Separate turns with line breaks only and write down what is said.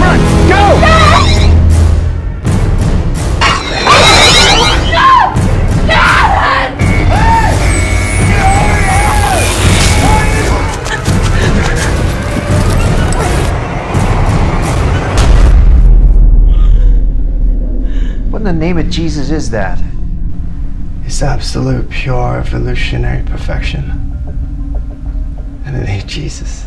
Run! Go!
What in the name of Jesus is that?
It's absolute, pure, evolutionary perfection. And it ain't Jesus.